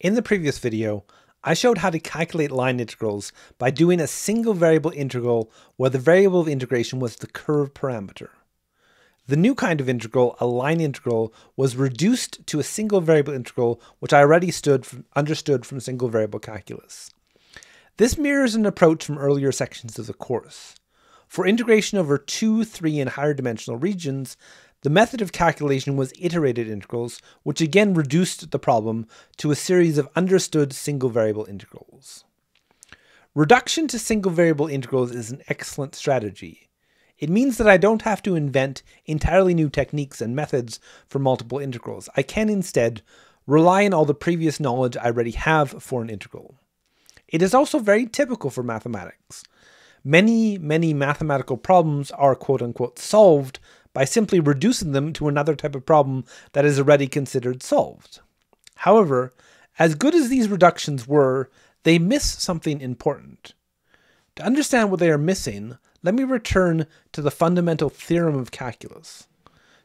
In the previous video, I showed how to calculate line integrals by doing a single variable integral where the variable of integration was the curve parameter. The new kind of integral, a line integral, was reduced to a single variable integral which I already from, understood from single variable calculus. This mirrors an approach from earlier sections of the course. For integration over 2, 3, and higher dimensional regions, the method of calculation was iterated integrals, which again reduced the problem to a series of understood single variable integrals. Reduction to single variable integrals is an excellent strategy. It means that I don't have to invent entirely new techniques and methods for multiple integrals. I can instead rely on all the previous knowledge I already have for an integral. It is also very typical for mathematics. Many, many mathematical problems are quote unquote solved by simply reducing them to another type of problem that is already considered solved. However, as good as these reductions were, they miss something important. To understand what they are missing, let me return to the fundamental theorem of calculus.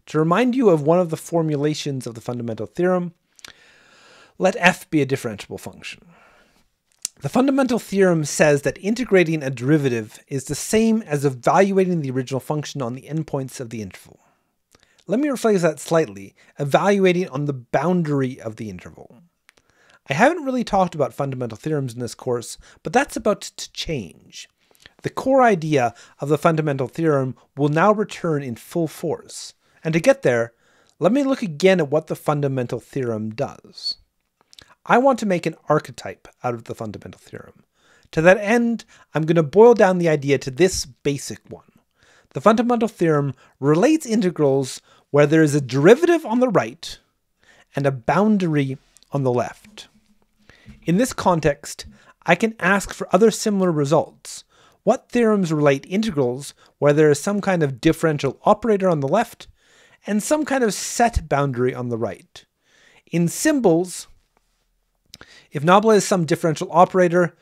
To remind you of one of the formulations of the fundamental theorem, let f be a differentiable function. The fundamental theorem says that integrating a derivative is the same as evaluating the original function on the endpoints of the interval. Let me rephrase that slightly, evaluating on the boundary of the interval. I haven't really talked about fundamental theorems in this course, but that's about to change. The core idea of the fundamental theorem will now return in full force. And to get there, let me look again at what the fundamental theorem does. I want to make an archetype out of the fundamental theorem. To that end, I'm going to boil down the idea to this basic one. The fundamental theorem relates integrals where there is a derivative on the right and a boundary on the left. In this context, I can ask for other similar results. What theorems relate integrals where there is some kind of differential operator on the left and some kind of set boundary on the right? In symbols, if nabla is some differential operator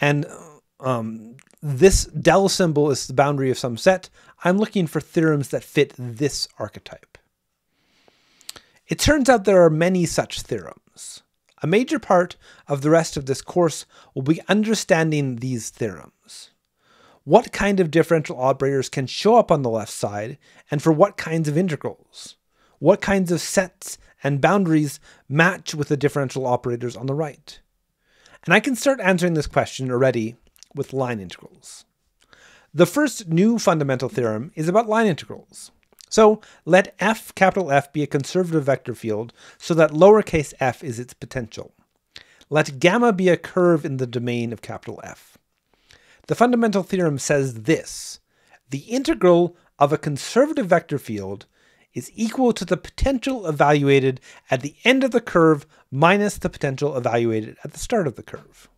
and um, this del symbol is the boundary of some set, I'm looking for theorems that fit this archetype. It turns out there are many such theorems. A major part of the rest of this course will be understanding these theorems. What kind of differential operators can show up on the left side, and for what kinds of integrals? What kinds of sets and boundaries match with the differential operators on the right? And I can start answering this question already with line integrals. The first new fundamental theorem is about line integrals. So let f capital F be a conservative vector field so that lowercase f is its potential. Let gamma be a curve in the domain of capital F. The fundamental theorem says this, the integral of a conservative vector field is equal to the potential evaluated at the end of the curve minus the potential evaluated at the start of the curve.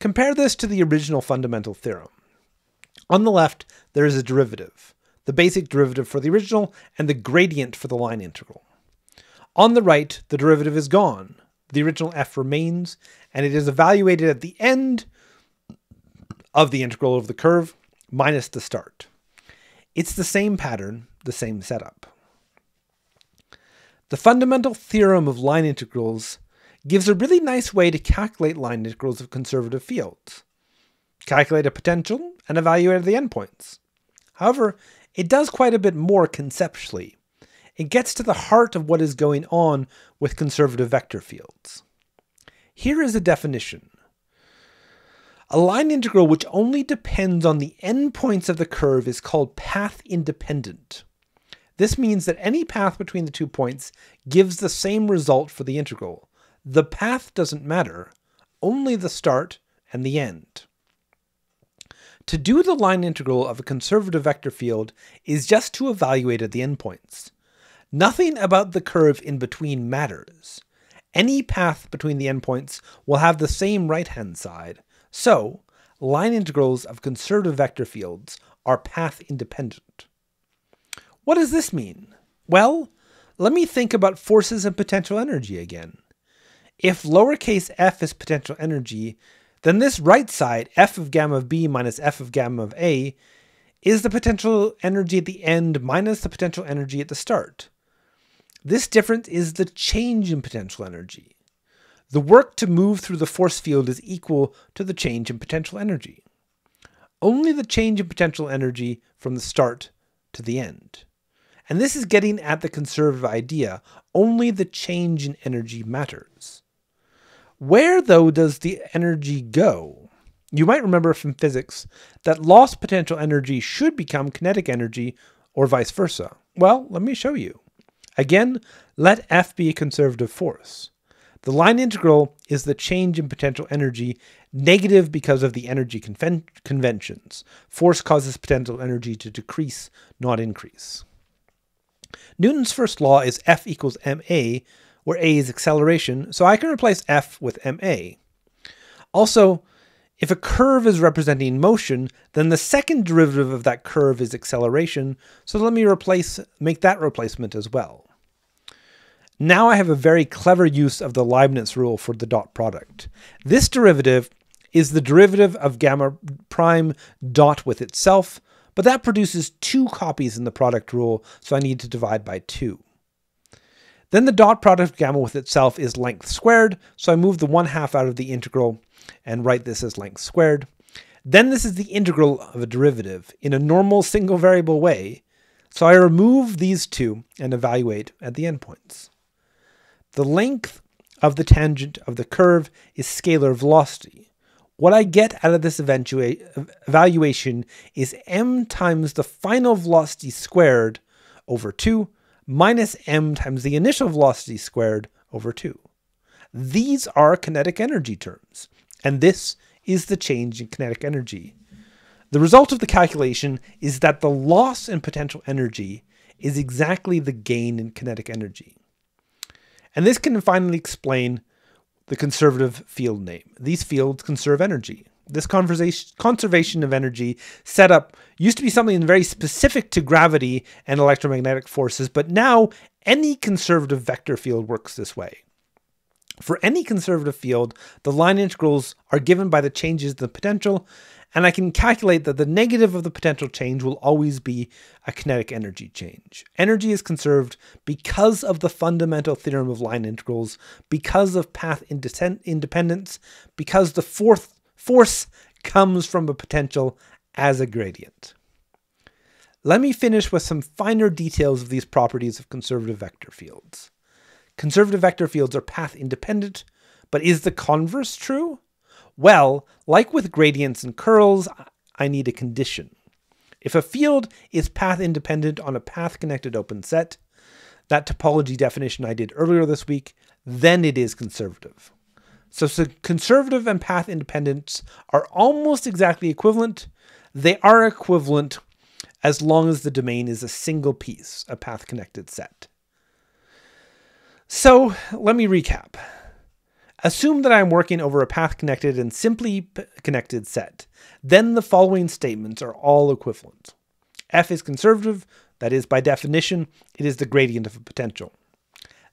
Compare this to the original fundamental theorem. On the left, there is a derivative, the basic derivative for the original and the gradient for the line integral. On the right, the derivative is gone. The original f remains, and it is evaluated at the end of the integral of the curve minus the start. It's the same pattern, the same setup. The fundamental theorem of line integrals gives a really nice way to calculate line integrals of conservative fields. Calculate a potential and evaluate the endpoints. However, it does quite a bit more conceptually. It gets to the heart of what is going on with conservative vector fields. Here is a definition. A line integral which only depends on the endpoints of the curve is called path independent. This means that any path between the two points gives the same result for the integral. The path doesn't matter, only the start and the end. To do the line integral of a conservative vector field is just to evaluate at the endpoints. Nothing about the curve in between matters. Any path between the endpoints will have the same right-hand side. So, line integrals of conservative vector fields are path independent. What does this mean? Well, let me think about forces and potential energy again. If lowercase f is potential energy, then this right side, f of gamma of b minus f of gamma of a, is the potential energy at the end minus the potential energy at the start. This difference is the change in potential energy. the work to move through the force field is equal to the change in potential energy. Only the change in potential energy from the start to the end. And this is getting at the conservative idea only the change in energy matters. Where, though, does the energy go? You might remember from physics that lost potential energy should become kinetic energy or vice versa. Well, let me show you. Again, let F be a conservative force. The line integral is the change in potential energy, negative because of the energy conven conventions. Force causes potential energy to decrease, not increase. Newton's first law is F equals ma, where a is acceleration, so I can replace F with ma. Also, if a curve is representing motion, then the second derivative of that curve is acceleration, so let me replace make that replacement as well. Now I have a very clever use of the Leibniz rule for the dot product. This derivative is the derivative of gamma prime dot with itself, but that produces two copies in the product rule, so I need to divide by 2. Then the dot product gamma with itself is length squared, so I move the 1 half out of the integral and write this as length squared. Then this is the integral of a derivative in a normal single variable way, so I remove these two and evaluate at the endpoints. The length of the tangent of the curve is scalar velocity. What I get out of this evaluation is m times the final velocity squared over 2 minus m times the initial velocity squared over 2. These are kinetic energy terms, and this is the change in kinetic energy. The result of the calculation is that the loss in potential energy is exactly the gain in kinetic energy. And this can finally explain the conservative field name. These fields conserve energy. This conservation of energy setup used to be something very specific to gravity and electromagnetic forces, but now any conservative vector field works this way. For any conservative field, the line integrals are given by the changes in the potential, and I can calculate that the negative of the potential change will always be a kinetic energy change. Energy is conserved because of the fundamental theorem of line integrals, because of path independence, because the fourth force comes from a potential as a gradient. Let me finish with some finer details of these properties of conservative vector fields. Conservative vector fields are path independent, but is the converse true? Well, like with gradients and curls, I need a condition. If a field is path independent on a path connected open set, that topology definition I did earlier this week, then it is conservative. So, so conservative and path independence are almost exactly equivalent. They are equivalent as long as the domain is a single piece, a path connected set. So let me recap. Assume that I am working over a path-connected and simply connected set. Then the following statements are all equivalent. F is conservative, that is, by definition, it is the gradient of a potential.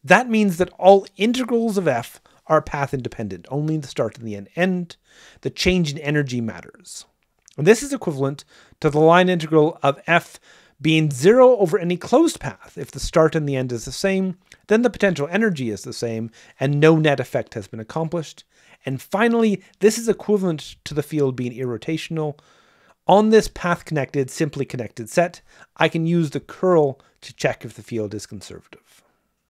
That means that all integrals of F are path independent, only the start and the end. end. The change in energy matters. And this is equivalent to the line integral of F being zero over any closed path. If the start and the end is the same, then the potential energy is the same and no net effect has been accomplished. And finally, this is equivalent to the field being irrotational. On this path connected, simply connected set, I can use the curl to check if the field is conservative.